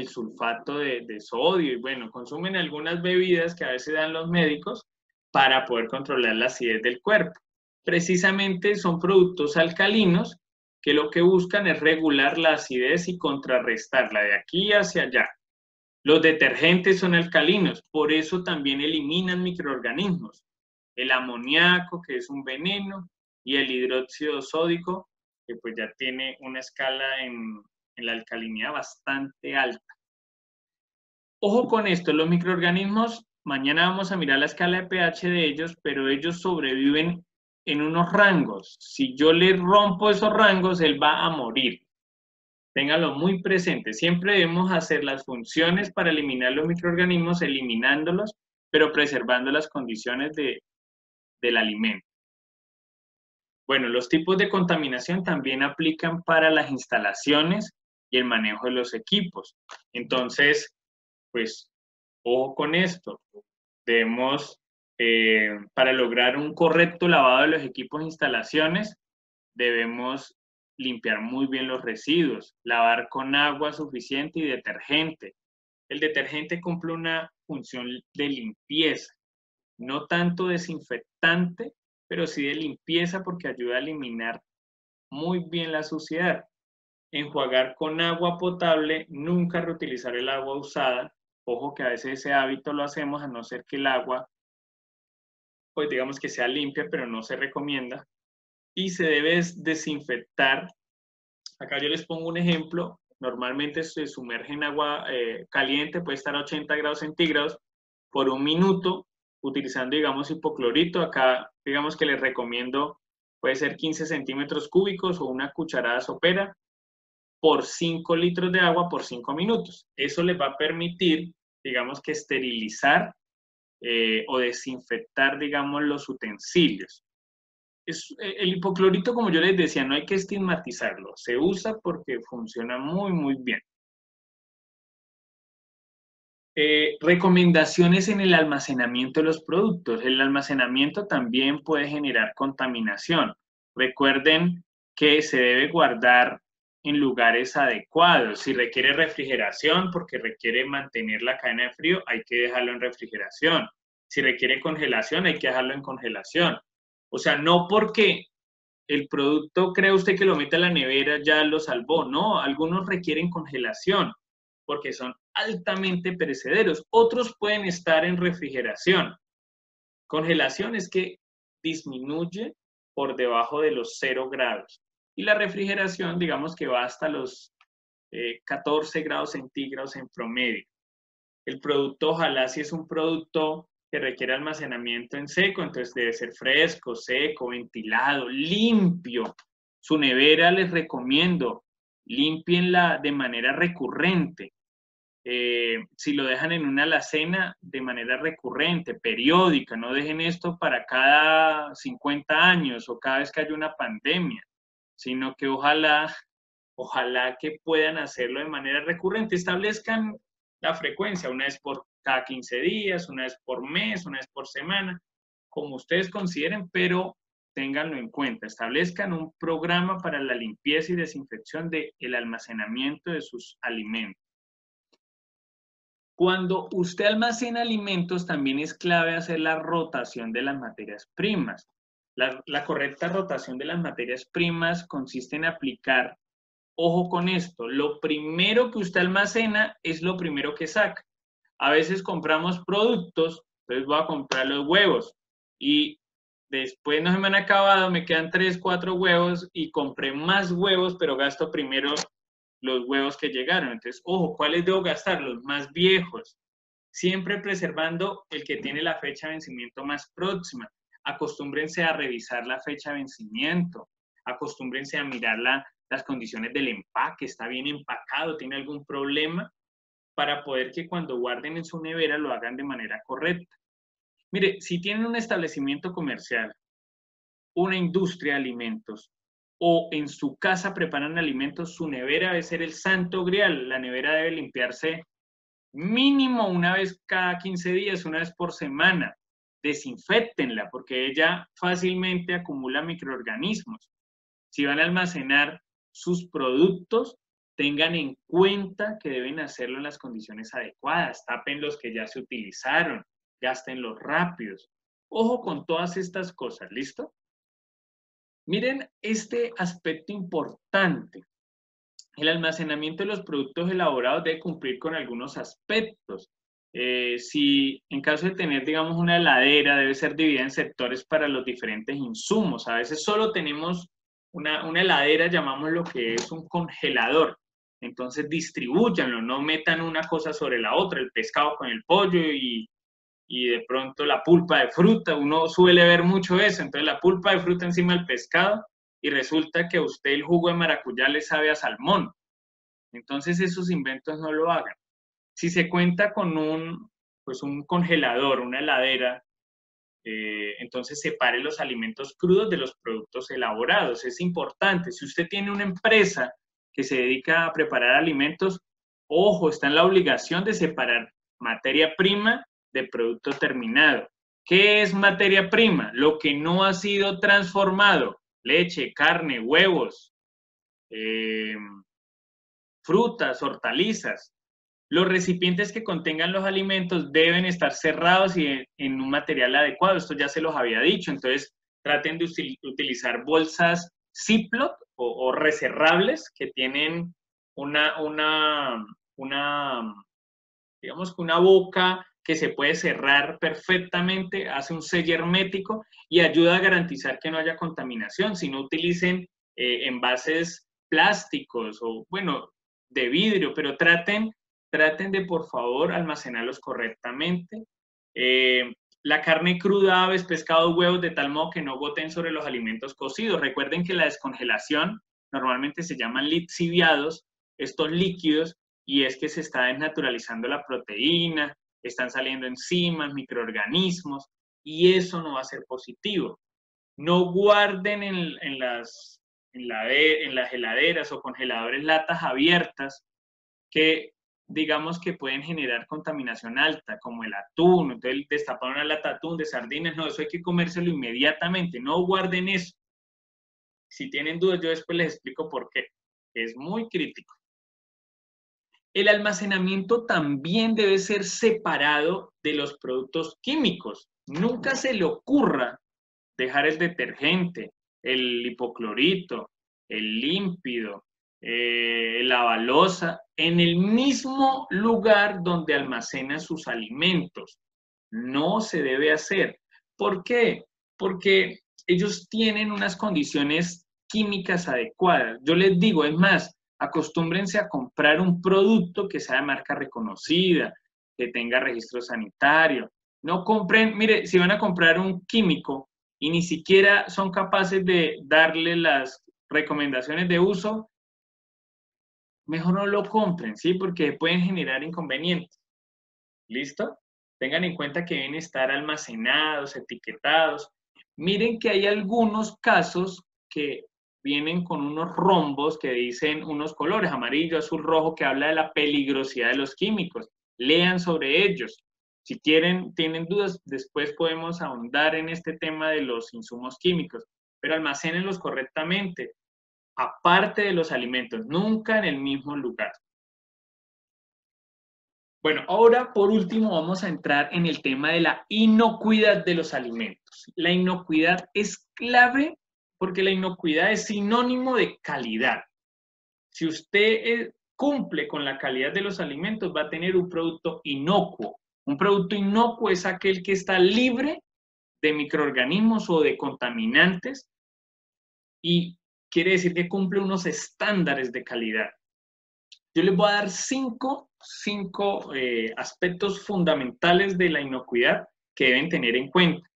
el sulfato de, sodio y bueno, consumen algunas bebidas que a veces dan los médicos para poder controlar la acidez del cuerpo. Precisamente son productos alcalinos que lo que buscan es regular la acidez y contrarrestarla de aquí hacia allá. Los detergentes son alcalinos, por eso también eliminan microorganismos. El amoníaco, que es un veneno, y el hidróxido sódico, que pues ya tiene una escala en la alcalinidad bastante alta. Ojo con esto, los microorganismos, mañana vamos a mirar la escala de pH de ellos, pero ellos sobreviven en unos rangos. Si yo le rompo esos rangos, él va a morir. Téngalo muy presente. Siempre debemos hacer las funciones para eliminar los microorganismos, eliminándolos, pero preservando las condiciones de, del alimento. Bueno, los tipos de contaminación también aplican para las instalaciones y el manejo de los equipos. Entonces, pues, ojo con esto. Debemos eh, para lograr un correcto lavado de los equipos e instalaciones, debemos limpiar muy bien los residuos, lavar con agua suficiente y detergente. El detergente cumple una función de limpieza, no tanto desinfectante, pero sí de limpieza porque ayuda a eliminar muy bien la suciedad. Enjuagar con agua potable, nunca reutilizar el agua usada. Ojo que a veces ese hábito lo hacemos a no ser que el agua pues digamos que sea limpia, pero no se recomienda. Y se debe desinfectar. Acá yo les pongo un ejemplo. Normalmente se sumerge en agua eh, caliente, puede estar a 80 grados centígrados, por un minuto, utilizando, digamos, hipoclorito. Acá, digamos que les recomiendo, puede ser 15 centímetros cúbicos o una cucharada sopera por 5 litros de agua por 5 minutos. Eso les va a permitir, digamos que esterilizar eh, o desinfectar, digamos, los utensilios. Es, eh, el hipoclorito, como yo les decía, no hay que estigmatizarlo, se usa porque funciona muy, muy bien. Eh, recomendaciones en el almacenamiento de los productos. El almacenamiento también puede generar contaminación. Recuerden que se debe guardar en lugares adecuados. Si requiere refrigeración, porque requiere mantener la cadena de frío, hay que dejarlo en refrigeración. Si requiere congelación, hay que dejarlo en congelación. O sea, no porque el producto cree usted que lo mete a la nevera ya lo salvó, no, algunos requieren congelación. porque son altamente perecederos. Otros pueden estar en refrigeración. Congelación es que disminuye por debajo de los 0 grados. Y la refrigeración, digamos que va hasta los 14 eh, grados centígrados en promedio. El producto, ojalá si es un producto que requiere almacenamiento en seco, entonces debe ser fresco, seco, ventilado, limpio. Su nevera les recomiendo, limpienla de manera recurrente. Eh, si lo dejan en una alacena de manera recurrente, periódica, no dejen esto para cada 50 años o cada vez que haya una pandemia, sino que ojalá, ojalá que puedan hacerlo de manera recurrente, establezcan la frecuencia, una vez por cada 15 días, una vez por mes, una vez por semana, como ustedes consideren, pero ténganlo en cuenta, establezcan un programa para la limpieza y desinfección del el almacenamiento de sus alimentos. Cuando usted almacena alimentos, también es clave hacer la rotación de las materias primas. La, correcta rotación de las materias primas consiste en aplicar, ojo con esto, lo primero que usted almacena es lo primero que saca. A veces compramos productos, entonces voy a comprar los huevos y después no se me han acabado, me quedan tres, cuatro huevos y compré más huevos, pero gasto primero los huevos que llegaron. Entonces, ojo, ¿cuáles debo gastar? Los más viejos. Siempre preservando el que tiene la fecha de vencimiento más próxima. Acostúmbrense a revisar la fecha de vencimiento. Acostúmbrense a mirar las condiciones del empaque. ¿Está bien empacado? ¿Tiene algún problema? Para poder que cuando guarden en su nevera lo hagan de manera correcta. Mire, si tienen un establecimiento comercial, una industria de alimentos, o en su casa preparan alimentos, su nevera debe ser el santo grial. La nevera debe limpiarse mínimo una vez cada 15 días, una vez por semana. Desinfectenla porque ella fácilmente acumula microorganismos. Si van a almacenar sus productos, tengan en cuenta que deben hacerlo en las condiciones adecuadas. Tapen los que ya se utilizaron, gasten los rápidos. Ojo con todas estas cosas, ¿listo? Miren este aspecto importante. El almacenamiento de los productos elaborados debe cumplir con algunos aspectos. Eh, si en caso de tener, digamos, una heladera, debe ser dividida en sectores para los diferentes insumos. A veces solo tenemos una, heladera, llamamos lo que es un congelador. Entonces distribuyanlo, no metan una cosa sobre la otra, el pescado con el pollo y, y de pronto la pulpa de fruta, uno suele ver mucho eso, entonces la pulpa de fruta encima del pescado y resulta que a usted el jugo de maracuyá le sabe a salmón. Entonces esos inventos no lo hagan. Si se cuenta con un, pues un congelador, una heladera, eh, entonces separe los alimentos crudos de los productos elaborados. Es importante. Si usted tiene una empresa que se dedica a preparar alimentos, ojo, está en la obligación de separar materia prima de producto terminado. ¿Qué es materia prima? Lo que no ha sido transformado. Leche, carne, huevos, eh, frutas, hortalizas. Los recipientes que contengan los alimentos deben estar cerrados y en, un material adecuado. Esto ya se los había dicho. Entonces, traten de utilizar bolsas Ziploc o, reserrables que tienen una, una, una, digamos que una boca que se puede cerrar perfectamente, hace un sello hermético y ayuda a garantizar que no haya contaminación. Si no utilicen eh, envases plásticos o, bueno, de vidrio, pero traten, traten de, por favor, almacenarlos correctamente. Eh, la carne cruda, aves, pescado, huevos, de tal modo que no goten sobre los alimentos cocidos. Recuerden que la descongelación normalmente se llaman lixiviados, estos líquidos, y es que se está desnaturalizando la proteína, están saliendo enzimas, microorganismos, y eso no va a ser positivo. No guarden en, las, en, las heladeras o congeladores latas abiertas que digamos que pueden generar contaminación alta, como el atún, entonces destapar una lata de atún, de sardinas, no, eso hay que comérselo inmediatamente, no guarden eso. Si tienen dudas, yo después les explico por qué. Es muy crítico. El almacenamiento también debe ser separado de los productos químicos. Nunca se le ocurra dejar el detergente, el hipoclorito, el límpido, eh, la balosa, en el mismo lugar donde almacena sus alimentos. No se debe hacer. ¿Por qué? Porque ellos tienen unas condiciones químicas adecuadas. Yo les digo, es más, acostúmbrense a comprar un producto que sea de marca reconocida, que tenga registro sanitario. No compren, mire, si van a comprar un químico y ni siquiera son capaces de darle las recomendaciones de uso, mejor no lo compren, ¿sí? Porque pueden generar inconvenientes. ¿Listo? Tengan en cuenta que deben estar almacenados, etiquetados. Miren que hay algunos casos que vienen con unos rombos que dicen unos colores, amarillo, azul, rojo, que habla de la peligrosidad de los químicos. Lean sobre ellos. Si quieren, tienen dudas, después podemos ahondar en este tema de los insumos químicos, pero almacénenlos correctamente, aparte de los alimentos, nunca en el mismo lugar. Bueno, ahora por último vamos a entrar en el tema de la inocuidad de los alimentos. La inocuidad es clave porque la inocuidad es sinónimo de calidad. Si usted eh, cumple con la calidad de los alimentos, va a tener un producto inocuo. Un producto inocuo es aquel que está libre de microorganismos o de contaminantes y quiere decir que cumple unos estándares de calidad. Yo les voy a dar cinco, eh, aspectos fundamentales de la inocuidad que deben tener en cuenta.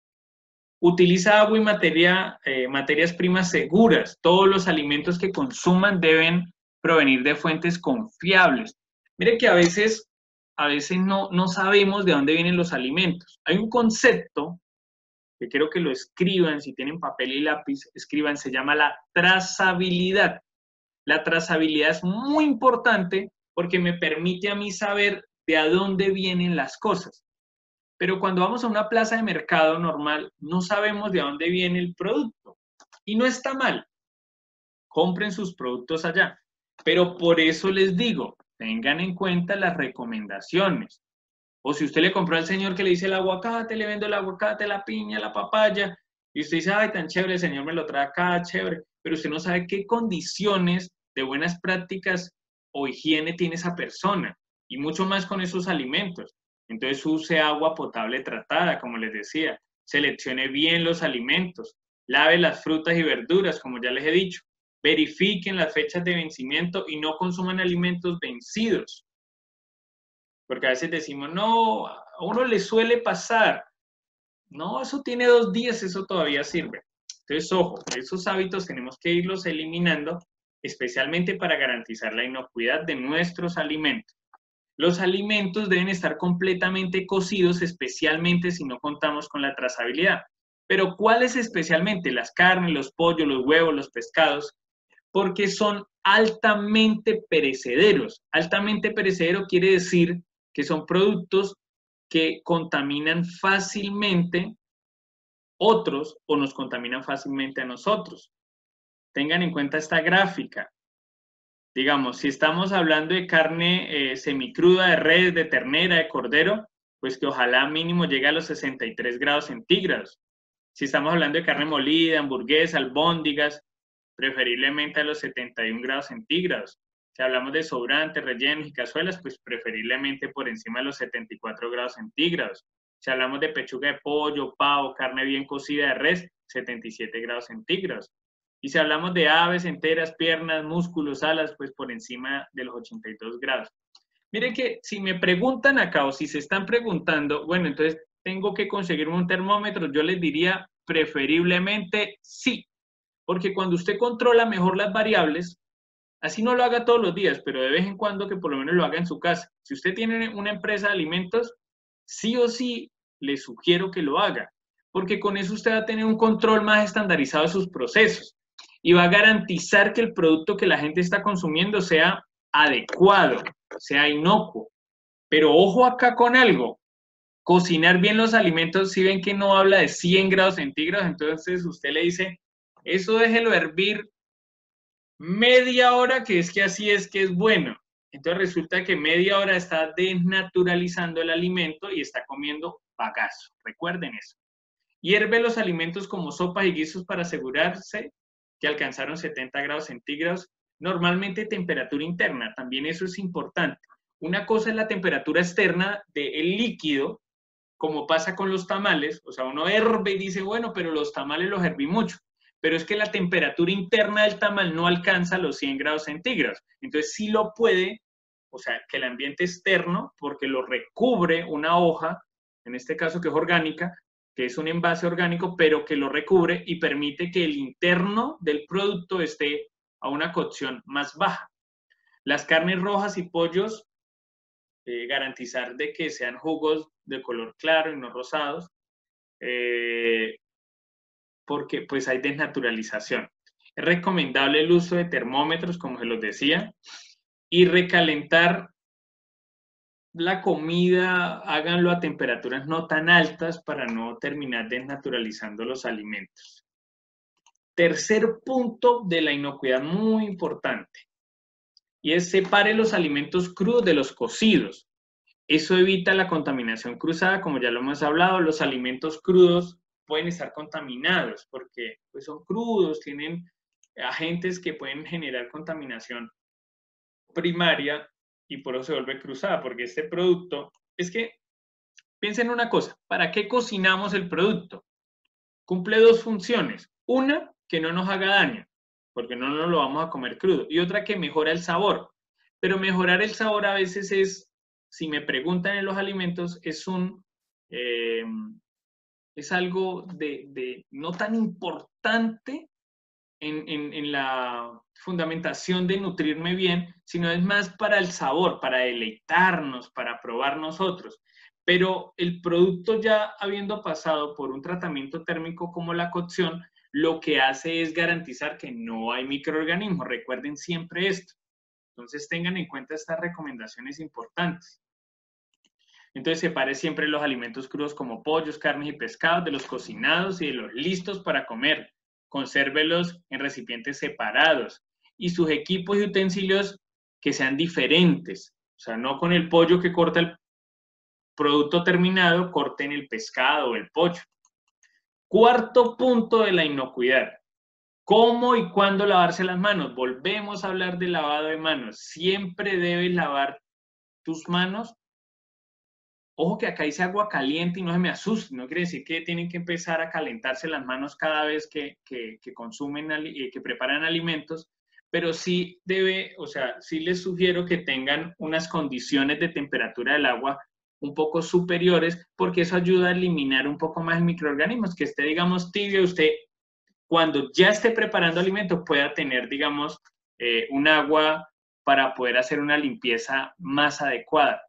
Utiliza agua y materia, eh, materias primas seguras. Todos los alimentos que consuman deben provenir de fuentes confiables. Mire que a veces, a veces no, no sabemos de dónde vienen los alimentos. Hay un concepto que quiero que lo escriban, si tienen papel y lápiz, escriban, se llama la trazabilidad. La trazabilidad es muy importante porque me permite a mí saber de a dónde vienen las cosas. Pero cuando vamos a una plaza de mercado normal, no sabemos de dónde viene el producto. Y no está mal. Compren sus productos allá. Pero por eso les digo, tengan en cuenta las recomendaciones. O si usted le compró al señor que le dice el aguacate, le vendo el aguacate, la piña, la papaya, y usted dice, ay, tan chévere, el señor me lo trae acá, chévere, pero usted no sabe qué condiciones de buenas prácticas o higiene tiene esa persona, y mucho más con esos alimentos. Entonces use agua potable tratada, como les decía. Seleccione bien los alimentos. Lave las frutas y verduras, como ya les he dicho. Verifiquen las fechas de vencimiento y no consuman alimentos vencidos. Porque a veces decimos, no, a uno le suele pasar. No, eso tiene dos días, eso todavía sirve. Entonces, ojo, esos hábitos tenemos que irlos eliminando, especialmente para garantizar la inocuidad de nuestros alimentos. Los alimentos deben estar completamente cocidos, especialmente si no contamos con la trazabilidad. Pero ¿cuáles especialmente? Las carnes, los pollos, los huevos, los pescados, porque son altamente perecederos. Altamente perecedero quiere decir que son productos que contaminan fácilmente otros o nos contaminan fácilmente a nosotros. Tengan en cuenta esta gráfica digamos, si estamos hablando de carne eh, semicruda de res, de ternera, de cordero, pues que ojalá mínimo llegue a los 63 grados centígrados. Si estamos hablando de carne molida, hamburguesa, albóndigas, preferiblemente a los 71 grados centígrados. Si hablamos de sobrantes, rellenos y cazuelas, pues preferiblemente por encima de los 74 grados centígrados. Si hablamos de pechuga de pollo, pavo, carne bien cocida de res, 77 grados centígrados. Y si hablamos de aves enteras, piernas, músculos, alas, pues por encima de los 82 grados. Miren que si me preguntan acá o si se están preguntando, bueno, entonces tengo que conseguir un termómetro, yo les diría preferiblemente sí, porque cuando usted controla mejor las variables, así no lo haga todos los días, pero de vez en cuando que por lo menos lo haga en su casa. Si usted tiene una empresa de alimentos, sí o sí le sugiero que lo haga, porque con eso usted va a tener un control más estandarizado de sus procesos y va a garantizar que el producto que la gente está consumiendo sea adecuado, sea inocuo. Pero ojo acá con algo, cocinar bien los alimentos, si ven que no habla de 100 grados centígrados, entonces usted le dice, eso déjelo hervir media hora, que es que así es que es bueno. Entonces resulta que media hora está desnaturalizando el alimento y está comiendo bagazo. Recuerden eso. Hierve los alimentos como sopas y guisos para asegurarse que alcanzaron 70 grados centígrados. normalmente temperatura interna, también eso es importante. Una cosa es la temperatura externa del líquido, como pasa con los tamales, o sea, uno herve y dice, bueno, pero los tamales los herví mucho, pero es que la temperatura interna del tamal no alcanza los 100 grados centígrados, entonces sí lo puede, o sea, que el ambiente externo, porque lo recubre una hoja, en este caso que es orgánica, que es un envase orgánico, pero que lo recubre y permite que el interno del producto esté a una cocción más baja. Las carnes rojas y pollos, eh, garantizar de que sean jugos de color claro y no rosados, eh, porque pues hay desnaturalización. Es recomendable el uso de termómetros, como se los decía, y recalentar la comida, háganlo a temperaturas no tan altas para no terminar desnaturalizando los alimentos. Tercer punto de la inocuidad muy importante, y es separe los alimentos crudos de los cocidos. Eso evita la contaminación cruzada, como ya lo hemos hablado, los alimentos crudos pueden estar contaminados porque pues, son crudos, tienen agentes que pueden generar contaminación primaria y por eso se vuelve cruzada, porque este producto, es que, piensen una cosa, ¿para qué cocinamos el producto? Cumple dos funciones. Una, que no nos haga daño, porque no nos lo vamos a comer crudo. Y otra, que mejora el sabor. Pero mejorar el sabor a veces es, si me preguntan en los alimentos, es un... Eh, es algo de, de, no tan importante en, la fundamentación de nutrirme bien, sino es más para el sabor, para deleitarnos, para probar nosotros. Pero el producto ya habiendo pasado por un tratamiento térmico como la cocción, lo que hace es garantizar que no hay microorganismos. Recuerden siempre esto. Entonces tengan en cuenta estas recomendaciones importantes. Entonces separe siempre los alimentos crudos como pollos, carnes y pescados de los cocinados y de los listos para comer consérvelos en recipientes separados y sus equipos y utensilios que sean diferentes. O sea, no con el pollo que corta el producto terminado, corten el pescado o el pollo. Cuarto punto de la inocuidad. ¿Cómo y cuándo lavarse las manos? Volvemos a hablar de lavado de manos. Siempre debes lavar tus manos Ojo que acá dice agua caliente y no se me asuste, no quiere decir que tienen que empezar a calentarse las manos cada vez que, que, consumen, eh, que preparan alimentos, pero sí debe, o sea, sí les sugiero que tengan unas condiciones de temperatura del agua un poco superiores, porque eso ayuda a eliminar un poco más microorganismos, que esté, digamos, tibio, usted cuando ya esté preparando alimentos pueda tener, digamos, eh, un agua para poder hacer una limpieza más adecuada.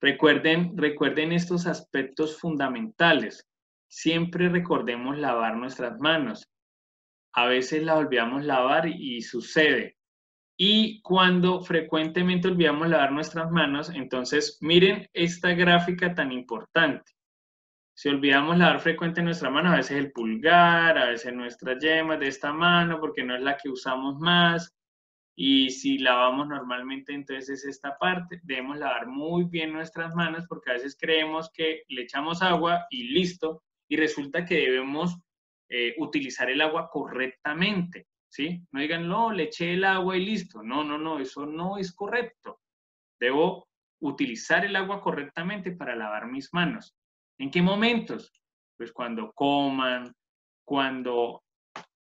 Recuerden, recuerden estos aspectos fundamentales. Siempre recordemos lavar nuestras manos. A veces las olvidamos lavar y sucede. Y cuando frecuentemente olvidamos lavar nuestras manos, entonces miren esta gráfica tan importante. Si olvidamos lavar frecuente nuestra mano, a veces el pulgar, a veces nuestra yema de esta mano, porque no es la que usamos más, y si lavamos normalmente, entonces es esta parte. Debemos lavar muy bien nuestras manos porque a veces creemos que le echamos agua y listo. Y resulta que debemos eh, utilizar el agua correctamente. ¿sí? No digan, no, le eché el agua y listo. No, no, no, eso no es correcto. Debo utilizar el agua correctamente para lavar mis manos. ¿En qué momentos? Pues cuando coman, cuando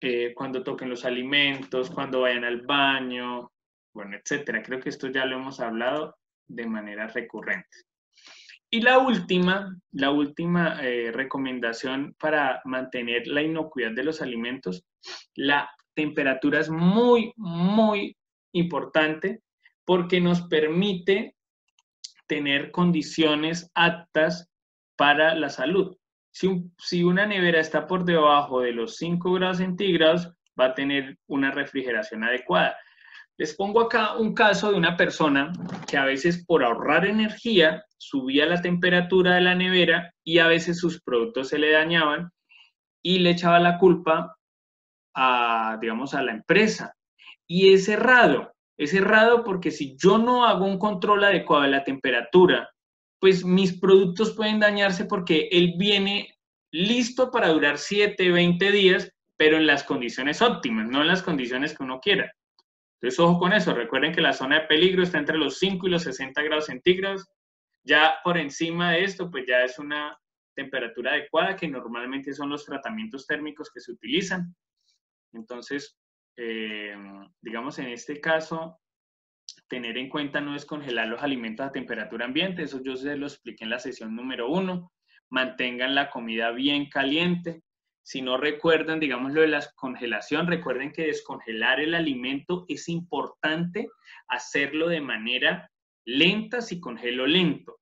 eh, cuando toquen los alimentos, cuando vayan al baño, bueno, etcétera. Creo que esto ya lo hemos hablado de manera recurrente. Y la última, la última eh, recomendación para mantener la inocuidad de los alimentos, la temperatura es muy, muy importante porque nos permite tener condiciones aptas para la salud. Si, una nevera está por debajo de los 5 grados centígrados, va a tener una refrigeración adecuada. Les pongo acá un caso de una persona que a veces por ahorrar energía subía la temperatura de la nevera y a veces sus productos se le dañaban y le echaba la culpa a, digamos, a la empresa. Y es errado, es errado porque si yo no hago un control adecuado de la temperatura pues mis productos pueden dañarse porque él viene listo para durar 7, 20 días, pero en las condiciones óptimas, no en las condiciones que uno quiera. Entonces, ojo con eso. Recuerden que la zona de peligro está entre los 5 y los 60 grados centígrados. Ya por encima de esto, pues ya es una temperatura adecuada, que normalmente son los tratamientos térmicos que se utilizan. Entonces, eh, digamos, en este caso, tener en cuenta no es congelar los alimentos a temperatura ambiente, eso yo se lo expliqué en la sesión número uno. Mantengan la comida bien caliente. Si no recuerdan, digamos, lo de la congelación, recuerden que descongelar el alimento es importante hacerlo de manera lenta si congelo lento.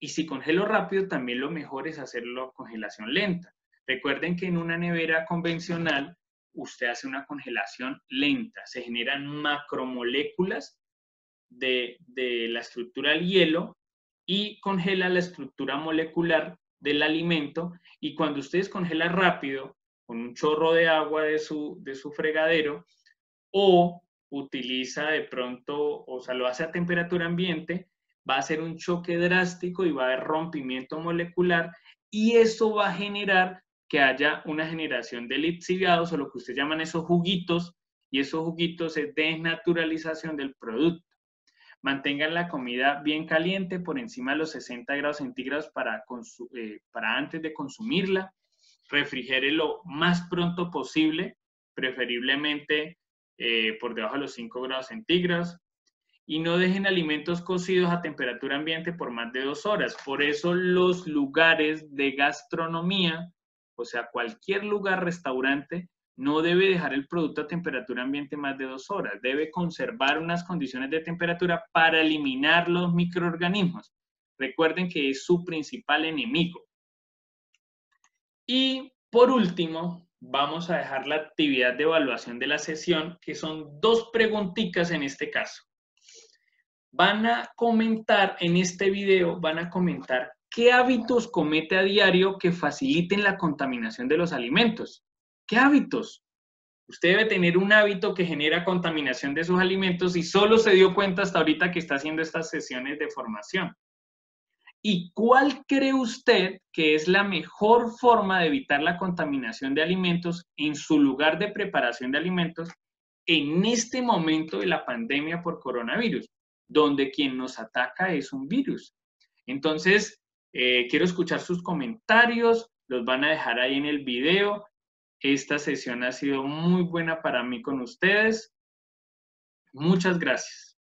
Y si congelo rápido, también lo mejor es hacerlo congelación lenta. Recuerden que en una nevera convencional usted hace una congelación lenta, se generan macromoléculas de, la estructura del hielo y congela la estructura molecular del alimento y cuando usted descongela rápido con un chorro de agua de su, de su fregadero o utiliza de pronto, o sea, lo hace a temperatura ambiente, va a ser un choque drástico y va a haber rompimiento molecular y eso va a generar que haya una generación de lixiviados o lo que ustedes llaman esos juguitos y esos juguitos es desnaturalización del producto. Mantengan la comida bien caliente por encima de los 60 grados centígrados para, eh, para antes de consumirla. Refrigere lo más pronto posible, preferiblemente eh, por debajo de los 5 grados centígrados y no dejen alimentos cocidos a temperatura ambiente por más de dos horas. Por eso los lugares de gastronomía, o sea, cualquier lugar, restaurante, no debe dejar el producto a temperatura ambiente más de dos horas. Debe conservar unas condiciones de temperatura para eliminar los microorganismos. Recuerden que es su principal enemigo. Y por último, vamos a dejar la actividad de evaluación de la sesión, que son dos preguntitas en este caso van a comentar en este video, van a comentar qué hábitos comete a diario que faciliten la contaminación de los alimentos. ¿Qué hábitos? Usted debe tener un hábito que genera contaminación de sus alimentos y solo se dio cuenta hasta ahorita que está haciendo estas sesiones de formación. ¿Y cuál cree usted que es la mejor forma de evitar la contaminación de alimentos en su lugar de preparación de alimentos en este momento de la pandemia por coronavirus? donde quien nos ataca es un virus. Entonces, eh, quiero escuchar sus comentarios, los van a dejar ahí en el video. Esta sesión ha sido muy buena para mí con ustedes. Muchas gracias.